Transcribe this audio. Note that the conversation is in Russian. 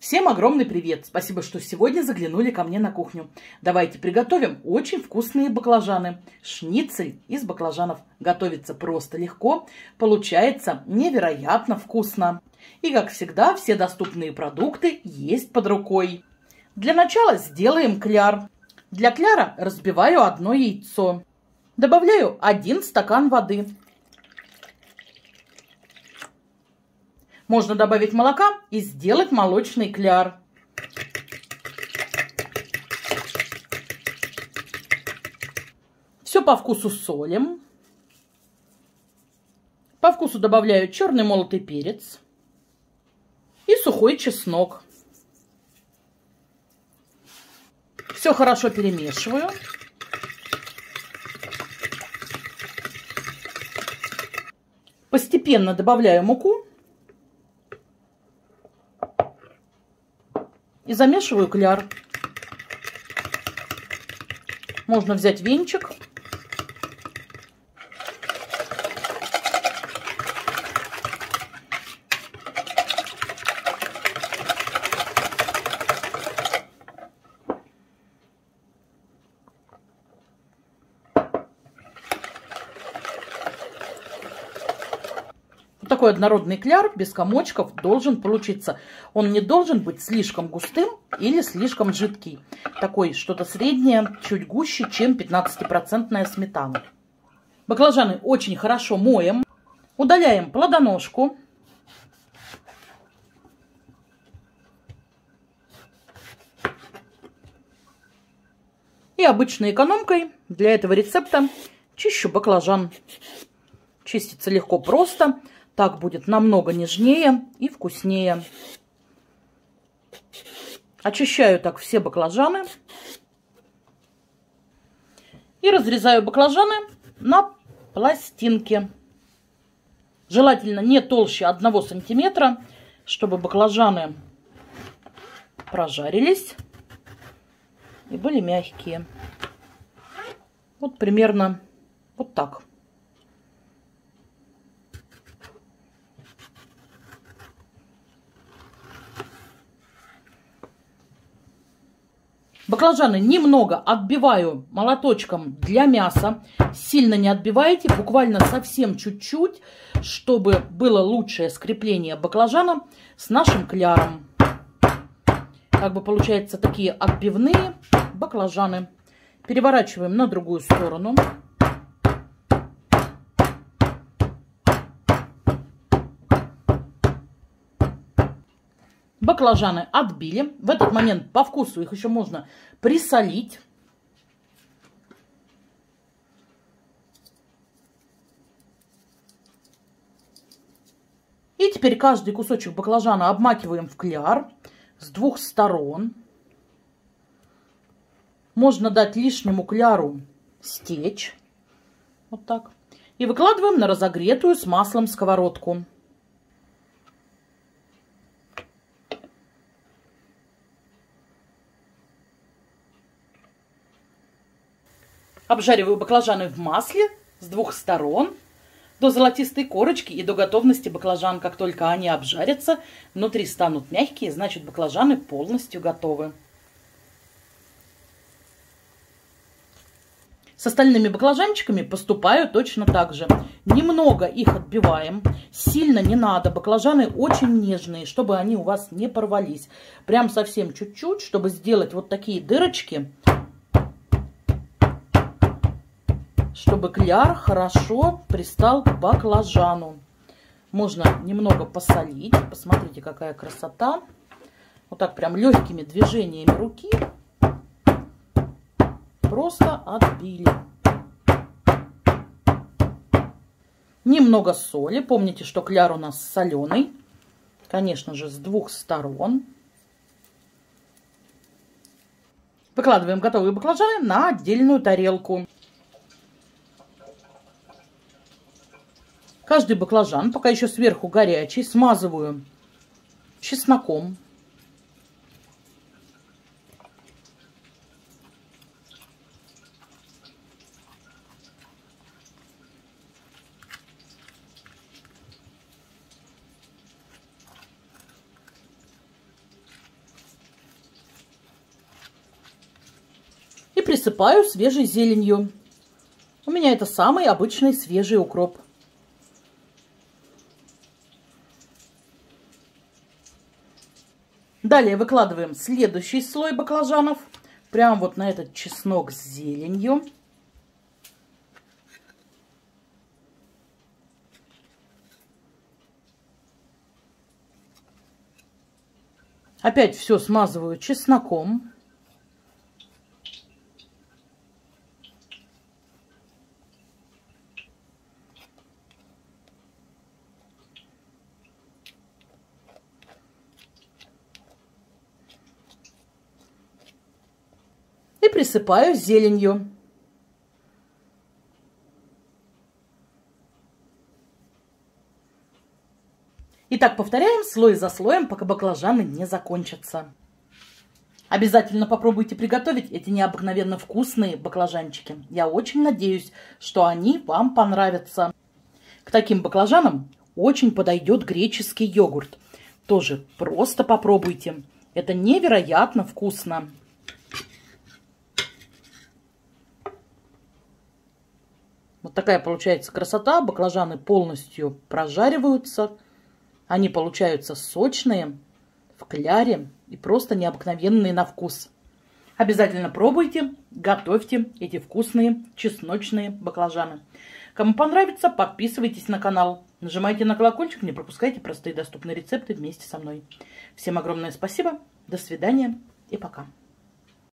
Всем огромный привет! Спасибо, что сегодня заглянули ко мне на кухню. Давайте приготовим очень вкусные баклажаны. Шницель из баклажанов. Готовится просто легко, получается невероятно вкусно. И, как всегда, все доступные продукты есть под рукой. Для начала сделаем кляр. Для кляра разбиваю одно яйцо. Добавляю один стакан воды. Можно добавить молока и сделать молочный кляр. Все по вкусу солим. По вкусу добавляю черный молотый перец и сухой чеснок. Все хорошо перемешиваю. Постепенно добавляю муку и замешиваю кляр. Можно взять венчик. Такой однородный кляр без комочков должен получиться. Он не должен быть слишком густым или слишком жидкий. Такой что-то среднее, чуть гуще, чем 15% сметана. Баклажаны очень хорошо моем. Удаляем плодоножку. И обычной экономкой для этого рецепта чищу баклажан. Чистится легко просто. Так будет намного нежнее и вкуснее. Очищаю так все баклажаны. И разрезаю баклажаны на пластинки. Желательно не толще 1 сантиметра, чтобы баклажаны прожарились и были мягкие. Вот примерно вот так. Баклажаны немного отбиваю молоточком для мяса. Сильно не отбивайте, буквально совсем чуть-чуть, чтобы было лучшее скрепление баклажана с нашим кляром. Как бы получается такие отбивные баклажаны. Переворачиваем на другую сторону. Баклажаны отбили. В этот момент по вкусу их еще можно присолить. И теперь каждый кусочек баклажана обмакиваем в кляр с двух сторон. Можно дать лишнему кляру стечь. Вот так. И выкладываем на разогретую с маслом сковородку. Обжариваю баклажаны в масле с двух сторон до золотистой корочки и до готовности баклажан. Как только они обжарятся, внутри станут мягкие, значит баклажаны полностью готовы. С остальными баклажанчиками поступаю точно так же. Немного их отбиваем. Сильно не надо. Баклажаны очень нежные, чтобы они у вас не порвались. Прям совсем чуть-чуть, чтобы сделать вот такие дырочки чтобы кляр хорошо пристал к баклажану. Можно немного посолить. Посмотрите, какая красота. Вот так прям легкими движениями руки просто отбили. Немного соли. Помните, что кляр у нас соленый. Конечно же, с двух сторон. Выкладываем готовые баклажаны на отдельную тарелку. Каждый баклажан, пока еще сверху горячий, смазываю чесноком. И присыпаю свежей зеленью. У меня это самый обычный свежий укроп. Далее выкладываем следующий слой баклажанов. Прям вот на этот чеснок с зеленью. Опять все смазываю чесноком. Присыпаю зеленью. И так повторяем слой за слоем, пока баклажаны не закончатся. Обязательно попробуйте приготовить эти необыкновенно вкусные баклажанчики. Я очень надеюсь, что они вам понравятся. К таким баклажанам очень подойдет греческий йогурт. Тоже просто попробуйте. Это невероятно вкусно. Вот такая получается красота. Баклажаны полностью прожариваются. Они получаются сочные, в кляре и просто необыкновенные на вкус. Обязательно пробуйте, готовьте эти вкусные чесночные баклажаны. Кому понравится, подписывайтесь на канал. Нажимайте на колокольчик, не пропускайте простые доступные рецепты вместе со мной. Всем огромное спасибо, до свидания и пока.